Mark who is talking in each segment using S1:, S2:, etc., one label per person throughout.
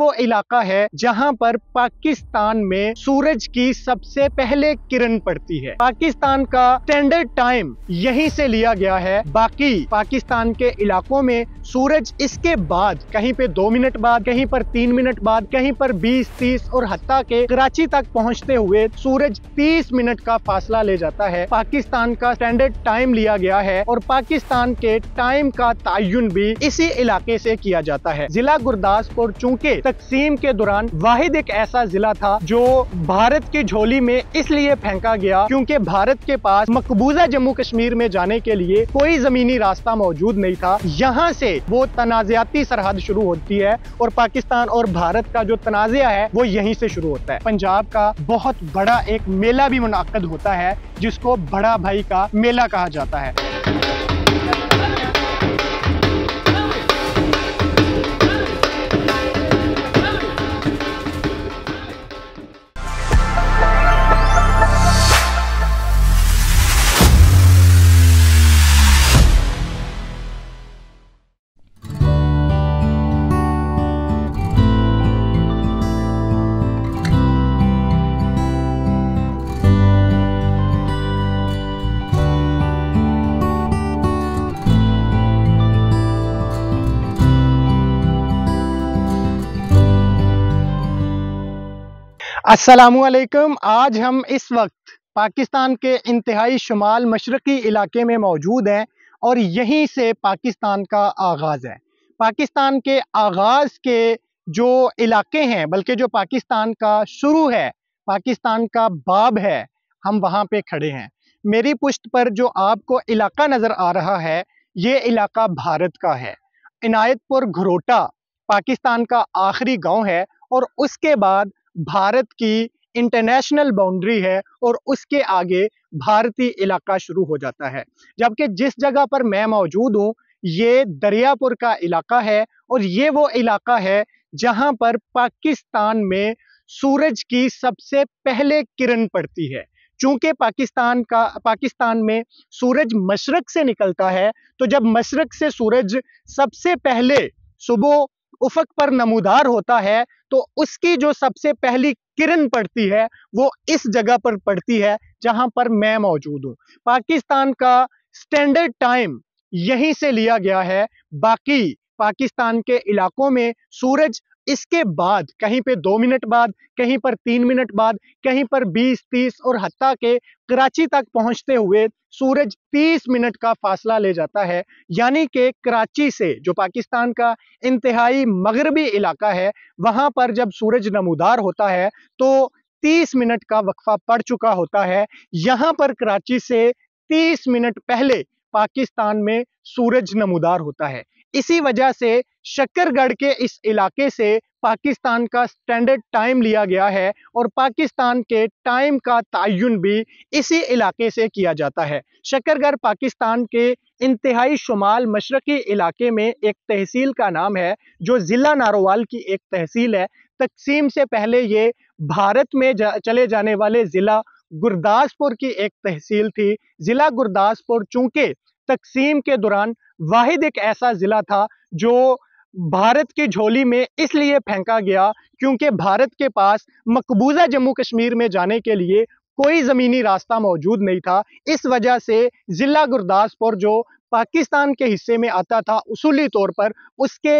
S1: वो इलाका है जहाँ पर पाकिस्तान में सूरज की सबसे पहले किरण पड़ती है। पाकिस्तान का स्टैंडर्ड टाइम यहीं से लिया गया है। बाकी पाकिस्तान के इलाकों में सूरज इसके बाद, कहीं पे दो मिनट बाद, कहीं पर तीन मिनट बाद, कहीं पर बीस, तीस और हत्या के कराची तक पहुँचते हुए सूरज तीस मिनट का फासला ले जाता है। पाकिस्तान का स्टैंडर्ड टाइम लिया गया है और पाकिस्तान के टाइम का तयन भी इसी इलाके से किया जाता है। जिला गुरदासपुर, चूँकि तकसीम के दौरान वाहिद एक ऐसा जिला था जो भारत की झोली में इसलिए फेंका गया क्योंकि भारत के पास मकबूजा जम्मू कश्मीर में जाने के लिए कोई जमीनी रास्ता मौजूद नहीं था। यहाँ से वो तनाजियाती सरहद शुरू होती है और पाकिस्तान और भारत का जो तनाज़ा है, वो यहीं से शुरू होता है। पंजाब का बहुत बड़ा एक मेला भी मुनद होता है, जिसको बड़ा भाई का मेला कहा जाता है। असलकुम आज हम इस वक्त पाकिस्तान के इंतहाई शुमाल मशरक़ी इलाके में मौजूद हैं और यहीं से पाकिस्तान का आगाज़ है। पाकिस्तान के आगाज़ के जो इलाके हैं, बल्कि जो पाकिस्तान का शुरू है, पाकिस्तान का बाब है, हम वहाँ पे खड़े हैं। मेरी पुश्त पर जो आपको इलाका नज़र आ रहा है, ये इलाका भारत का है। इनायतपुर घरोटा पाकिस्तान का आखिरी गाँव है और उसके बाद भारत की इंटरनेशनल बाउंड्री है और उसके आगे भारतीय इलाका शुरू हो जाता है। जबकि जिस जगह पर मैं मौजूद हूँ, ये दरियापुर का इलाका है और ये वो इलाका है जहाँ पर पाकिस्तान में सूरज की सबसे पहले किरण पड़ती है। चूँकि पाकिस्तान का, पाकिस्तान में सूरज मशरक से निकलता है तो जब मशरक से सूरज सबसे पहले सुबह उफक पर नमूदार होता है तो उसकी जो सबसे पहली किरण पड़ती है, वो इस जगह पर पड़ती है जहाँ पर मैं मौजूद हूँ। पाकिस्तान का स्टैंडर्ड टाइम यहीं से लिया गया है। बाकी पाकिस्तान के इलाकों में सूरज इसके बाद, कहीं पे दो मिनट बाद, कहीं पर तीन मिनट बाद, कहीं पर बीस, तीस और हत्या के कराची तक पहुँचते हुए सूरज 30 मिनट का फासला ले जाता है। यानी कि कराची से जो पाकिस्तान का इंतहाई मगरबी इलाका है, वहाँ पर जब सूरज नमूदार होता है तो 30 मिनट का वक्फा पड़ चुका होता है। यहाँ पर कराची से 30 मिनट पहले पाकिस्तान में सूरज नमूदार होता है। इसी वजह से शक्करगढ़ के इस इलाके से पाकिस्तान का स्टैंडर्ड टाइम लिया गया है और पाकिस्तान के टाइम का तयन भी इसी इलाके से किया जाता है। शक्करगढ़ पाकिस्तान के इंतहाई शुमाल मशरकी इलाके में एक तहसील का नाम है जो ज़िला नारोवाल की एक तहसील है। तकसीम से पहले ये भारत में जा, चले जाने वाले ज़िला गुरदासपुर की एक तहसील थी। ज़िला गुरदासपुर चूँकि तकसीम के दौरान वाहिद एक ऐसा ज़िला था जो भारत की झोली में इसलिए फेंका गया क्योंकि भारत के पास मकबूजा जम्मू कश्मीर में जाने के लिए कोई ज़मीनी रास्ता मौजूद नहीं था। इस वजह से ज़िला गुरदासपुर, जो पाकिस्तान के हिस्से में आता था, उसूली तौर पर उसके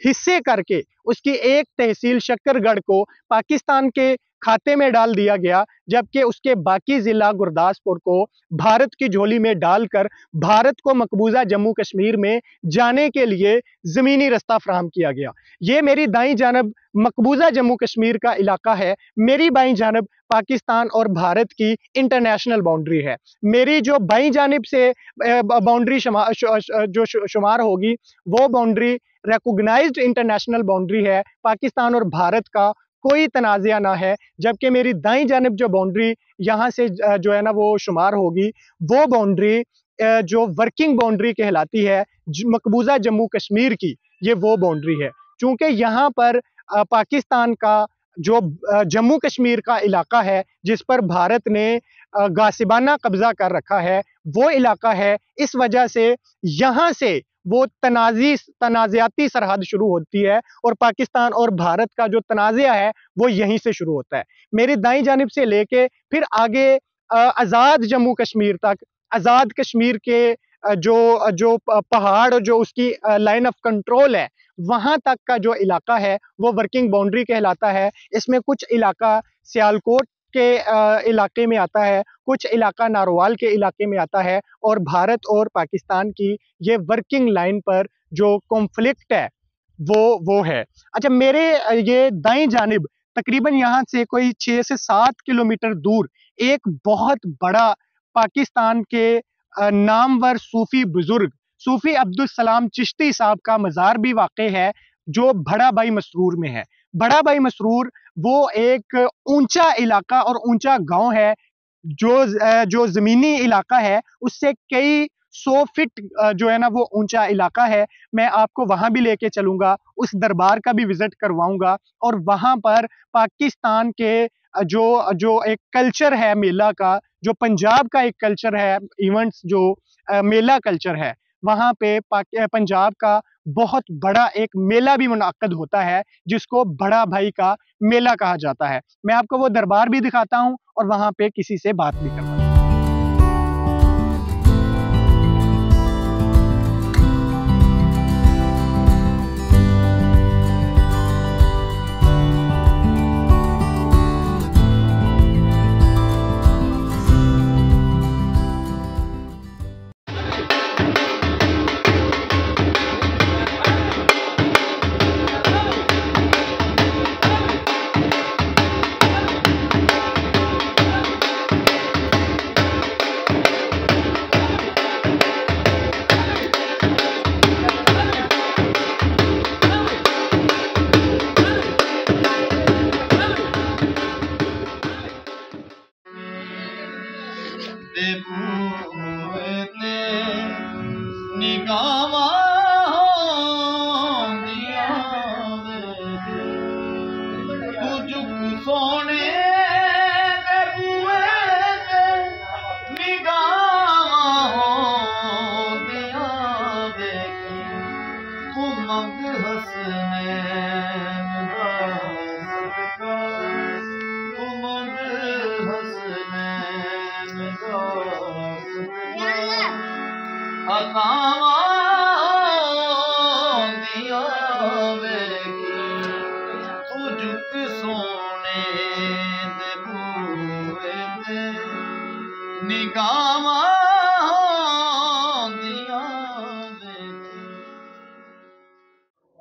S1: हिस्से करके उसकी एक तहसील शक्करगढ़ को पाकिस्तान के खाते में डाल दिया गया, जबकि उसके बाकी ज़िला गुरदासपुर को भारत की झोली में डालकर भारत को मकबूजा जम्मू कश्मीर में जाने के लिए ज़मीनी रास्ता फ्राहम किया गया। ये मेरी दाई जानब मकबूजा जम्मू कश्मीर का इलाका है। मेरी बाई जानब पाकिस्तान और भारत की इंटरनेशनल बाउंड्री है। मेरी जो बाई जानब से बाउंड्री जो शुमार होगी, वो बाउंड्री रिकोगनाइज्ड इंटरनेशनल बाउंड्री है, पाकिस्तान और भारत का कोई तनाज़ा ना है, जबकि मेरी दाई जानब जो बाउंड्री यहाँ से जो है ना वो शुमार होगी, वो बाउंड्री जो वर्किंग बाउंड्री कहलाती है मकबूजा जम्मू कश्मीर की, ये वो बाउंड्री है। चूँकि यहाँ पर पाकिस्तान का जो जम्मू कश्मीर का इलाका है, जिस पर भारत ने गासिबाना कब्जा कर रखा है, वो इलाका है, इस वजह से यहाँ से वो तनाजी तनाज़ाती सरहद शुरू होती है और पाकिस्तान और भारत का जो तनाज़ा है, वो यहीं से शुरू होता है। मेरी दाई जानब से लेके फिर आगे आज़ाद जम्मू कश्मीर तक, आज़ाद कश्मीर के जो जो पहाड़ जो उसकी लाइन ऑफ़ कंट्रोल है, वहाँ तक का जो इलाका है, वो वर्किंग बाउंड्री कहलाता है। इसमें कुछ इलाका, सियालकोट के इलाके में आता है, कुछ इलाका नारोवाल के इलाके में आता है और भारत और पाकिस्तान की ये वर्किंग लाइन पर जो कॉन्फ्लिक्ट है, वो वो है। अच्छा मेरे, ये दाएँ जानब तकरीबन यहाँ से कोई छः से सात किलोमीटर दूर एक बहुत बड़ा पाकिस्तान के नामवर सूफी बुज़ुर्ग, सूफी अब्दुल सलाम चिश्ती साहब का मज़ार भी वाक़ है, जो बड़ा भाई मसरूर में है। बड़ा भाई मसरूर, वो एक ऊँचा इलाका और ऊँचा गाँव है, जो जो ज़मीनी इलाका है, उससे कई सौ फिट जो है ना, वो ऊँचा इलाका है। मैं आपको वहाँ भी लेके चलूँगा, उस दरबार का भी विज़िट करवाऊँगा और वहाँ पर पाकिस्तान के जो जो एक कल्चर है मेला का, जो पंजाब का एक कल्चर है, इवेंट्स जो मेला कल्चर है, वहाँ पे पंजाब का बहुत बड़ा एक मेला भी मुनद होता है, जिसको बड़ा भाई का मेला कहा जाता है। मैं आपको वो दरबार भी दिखाता हूँ और वहाँ पे किसी से बात भी करता हूँ।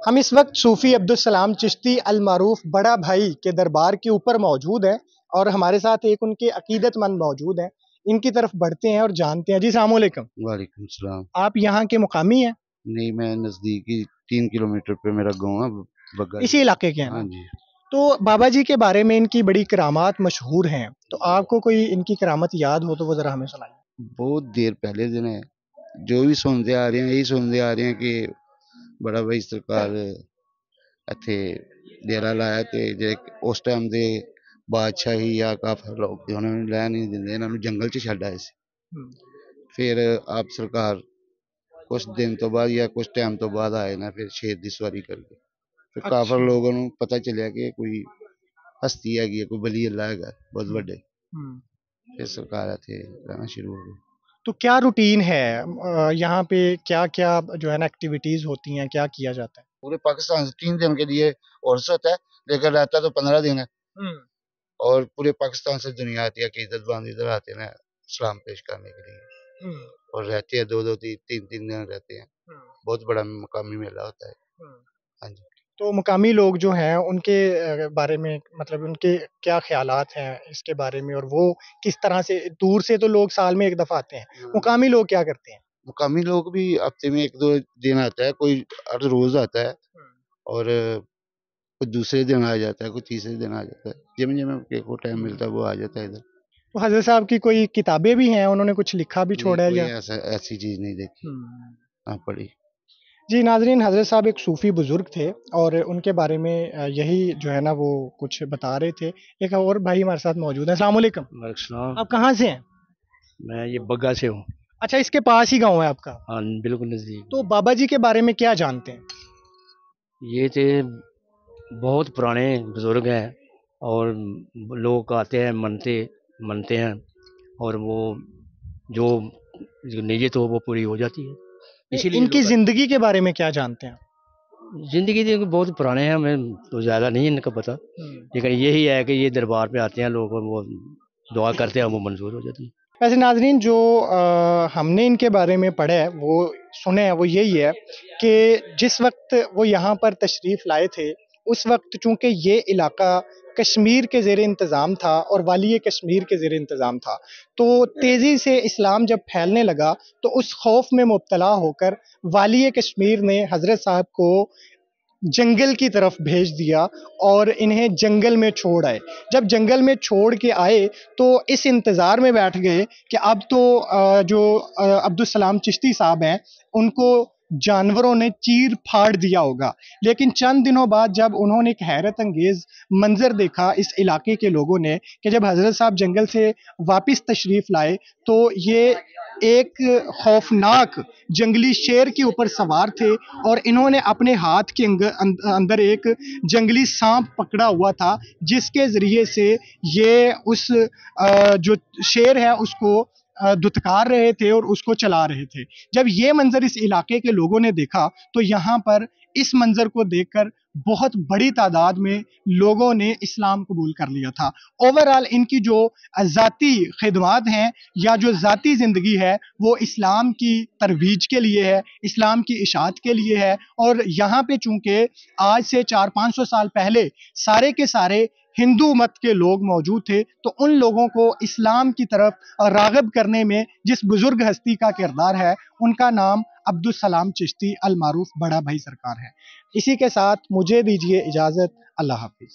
S1: हम इस वक्त सूफ़ी अब्दुल सलाम चिश्ती अलमारूफ बड़ा भाई के दरबार के ऊपर मौजूद हैं और हमारे साथ एक उनके अकीदतमंद मौजूद हैं। इनकी तरफ बढ़ते हैं और जानते हैं जी सलामकुम
S2: वालेकुम सलाम
S1: आप यहाँ के मुकामी हैं
S2: नहीं मैं नज़दीकी तीन किलोमीटर पे मेरा गाँव है
S1: इसी इलाके के हैं
S2: हाँ जी
S1: तो बाबा जी के बारे में इनकी बड़ी करामात मशहूर हैं तो आपको कोई इनकी करामत याद हो तो वो ज़रा हमें सुनाइए
S2: बहुत देर पहले दिन है जो भी सुनते आ रहे हैं यही सुनते आ रहे हैं कि बड़ा भाई सरकार ਇੱਥੇ ਡੇਰਾ ਲਾਇਆ ਤੇ ਜੇ ਉਸ ਟਾਈਮ ਦੇ ਬਾਦਸ਼ਾਹੀ ਜਾਂ ਕਾਫਰ ਲੋਕ ਉਹਨਾਂ ਨੂੰ ਰਹਿ ਨਹੀਂ ਦਿੰਦੇ ਇਹਨਾਂ ਨੂੰ ਜੰਗਲ 'ਚ ਛੱਡ ਆਏ ਸੀ ਫਿਰ ਆਪ ਸਰਕਾਰ ਕੁਛ ਦਿਨ ਤੋਂ ਬਾਅਦ ਜਾਂ ਕੁਛ ਟਾਈਮ ਤੋਂ ਬਾਅਦ ਆਏ ਨਾ ਫਿਰ ਸ਼ੇਰ ਦੀ ਸਵਾਰੀ ਕਰਕੇ ਫਿਰ ਕਾਫਰ ਲੋਕਾਂ ਨੂੰ ਪਤਾ ਚੱਲਿਆ ਕਿ ਕੋਈ ਹਸਤੀ ਹੈਗੀ ਹੈ ਕੋਈ ਬਲੀ ਅੱਲਾ ਹੈਗਾ ਬਹੁਤ ਵੱਡੇ फिर सरकार थे रहना शुरू हो गई
S1: तो क्या रूटीन है यहाँ पे क्या क्या जो है ना एक्टिविटीज होती हैं क्या किया जाता है
S2: पूरे पाकिस्तान से तीन दिन के लिए औरसत है लेकिन रहता तो पंद्रह दिन है हम्म। और पूरे पाकिस्तान से दुनिया आती है अकीदत बंद इधर आते हैं सलाम पेश करने के लिए। हम्म। और रहते हैं दो दो तीन तीन तीन दिन रहते हैं। हम्म। बहुत बड़ा मकामी मेला होता है। हाँ जी।
S1: तो मुकामी लोग जो हैं उनके बारे में मतलब उनके क्या ख्याल हैं इसके बारे में? और वो किस तरह से दूर से तो लोग साल में एक दफ़ा आते हैं। मुकामी लोग क्या करते हैं?
S2: मुकामी लोग भी हफ़्ते में एक दो दिन आता है कोई हर रोज आता है। और कोई दूसरे दिन आ जाता है कोई तीसरे दिन आ जाता है। जिम जिम को टाइम मिलता है वो आ जाता है इधर।
S1: तो हज़रत साहब की कोई किताबें भी हैं? उन्होंने कुछ लिखा भी छोड़ा है या?
S2: ऐसा ऐसी चीज़ नहीं देखी। हाँ पढ़ी।
S1: जी नाजरीन हज़रत साहब एक सूफ़ी बुज़ुर्ग थे और उनके बारे में यही जो है ना वो कुछ बता रहे थे। एक और भाई हमारे साथ मौजूद है। अलैक्म।
S3: आप
S1: कहाँ से हैं?
S3: मैं ये बग्गा से हूँ।
S1: अच्छा इसके पास ही गाँव है आपका?
S3: हाँ बिल्कुल नज़दीक।
S1: तो बाबा जी के बारे में क्या जानते हैं?
S3: ये थे बहुत पुराने बुज़ुर्ग हैं और लोग आते हैं मनते मनते हैं और वो जो नीयत हो वो पूरी हो जाती है। इसीलिए
S1: इनकी ज़िंदगी के बारे में क्या जानते हैं?
S3: ज़िंदगी तो बहुत पुराने हैं हमें तो ज़्यादा नहीं इनका पता। लेकिन यही है कि ये दरबार पे आते हैं लोग और वो दुआ करते हैं वो मंजूर हो जाती है।
S1: वैसे नाजरीन जो अ, हमने इनके बारे में पढ़ा है वो सुने हैं वो यही है कि जिस वक्त वो यहाँ पर तशरीफ़ लाए थे उस वक्त चूँकि ये इलाका कश्मीर के ज़ेर इंतज़ाम था और वाली कश्मीर के ज़ेर इंतज़ाम था तो तेज़ी से इस्लाम जब फैलने लगा तो उस खौफ में मुबतला होकर वाली कश्मीर ने हज़रत साहब को जंगल की तरफ़ भेज दिया और इन्हें जंगल में छोड़ आए। जब जंगल में छोड़ के आए तो इस इंतज़ार में बैठ गए कि अब तो जो अ, अब्दुल सलाम चिश्ती साहब हैं उनको जानवरों ने चीर फाड़ दिया होगा। लेकिन चंद दिनों बाद जब उन्होंने एक हैरत अंगेज मंजर देखा इस इलाके के लोगों ने कि जब हज़रत साहब जंगल से वापस तशरीफ़ लाए तो ये एक खौफनाक जंगली शेर के ऊपर सवार थे और इन्होंने अपने हाथ के अं- अंदर एक जंगली सांप पकड़ा हुआ था, जिसके ज़रिए से ये उस जो शेर है, उसको दुत्कार रहे थे और उसको चला रहे थे। जब ये मंजर इस इलाके के लोगों ने देखा तो यहाँ पर इस मंजर को देखकर बहुत बड़ी तादाद में लोगों ने इस्लाम कबूल कर लिया था। ओवरऑल इनकी जो ज़ाती खदमात हैं या जो ज़ाती ज़िंदगी है, वो इस्लाम की तरवीज के लिए है, इस्लाम की इशात के लिए है। और यहाँ पे चूँकि आज से चार पाँच सौ साल पहले सारे के सारे हिंदू मत के लोग मौजूद थे तो उन लोगों को इस्लाम की तरफ़ रागब करने में जिस बुज़ुर्ग हस्ती का किरदार है, उनका नाम अब्दुलसलाम चिश्ती अलमारूफ बड़ा भाई सरकार है। इसी के साथ मुझे दीजिए इजाज़त, अल्लाह हाफिज़।